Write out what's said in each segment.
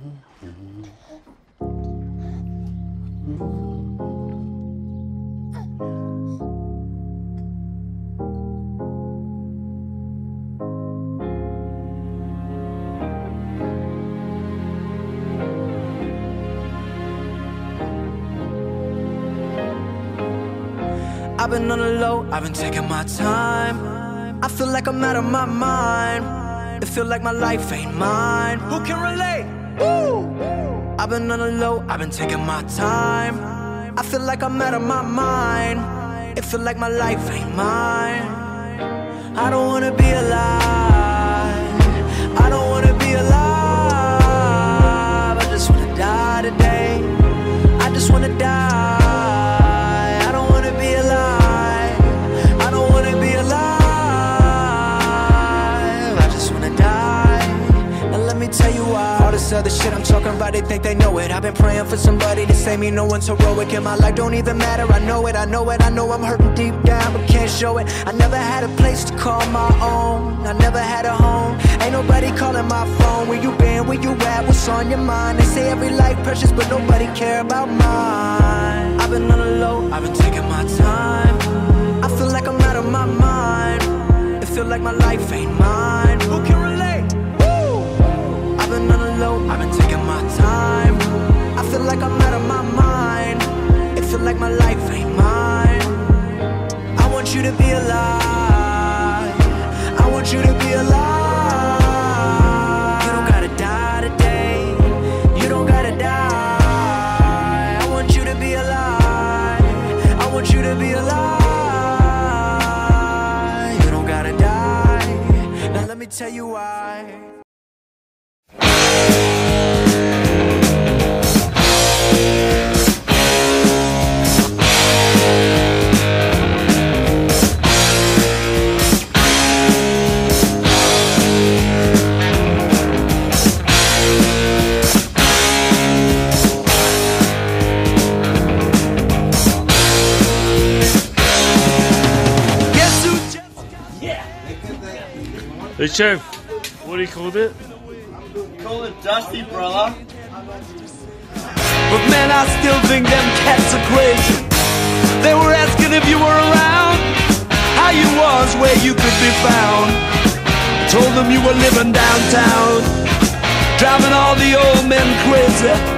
I've been on the low, I've been taking my time. I feel like I'm out of my mind. It feel like my life ain't mine. Who can relate? I've been on the low, I've been taking my time. I feel like I'm out of my mind. It feel like my life ain't mine. I don't wanna be alive. I don't Other shit I'm talking about, they think they know it. I've been praying for somebody to save me. No one's heroic in my life, don't even matter. I know it, I know it, I know I'm hurting deep down, but can't show it. I never had a place to call my own. I never had a home. Ain't nobody calling my phone. Where you been? Where you at? What's on your mind? They say every life precious, but nobody care about mine. I've been on the low, I've been taking my time. I feel like I'm out of my mind. It feel like my life ain't mine. Who can I've been taking my time. I feel like I'm out of my mind. It feel like my life ain't mine. I want you to be alive. I want you to be alive. You don't gotta die today. You don't gotta die. I want you to be alive. I want you to be alive. You don't gotta die. Now let me tell you why. Hey Chef, what do you call it? Call it Dusty, brother. But man, I still think them cats are crazy. They were asking if you were around, how you was, where you could be found. Told them you were living downtown, driving all the old men crazy.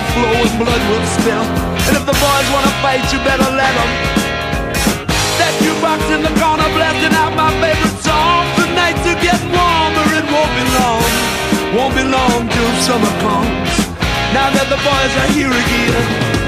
will flow and blood will spill. And if the boys wanna fight, you better let 'em. That jukebox in the corner blasting out my favorite song. The nights are getting warmer, it won't be long. Won't be long till summer comes. Now that the boys are here again.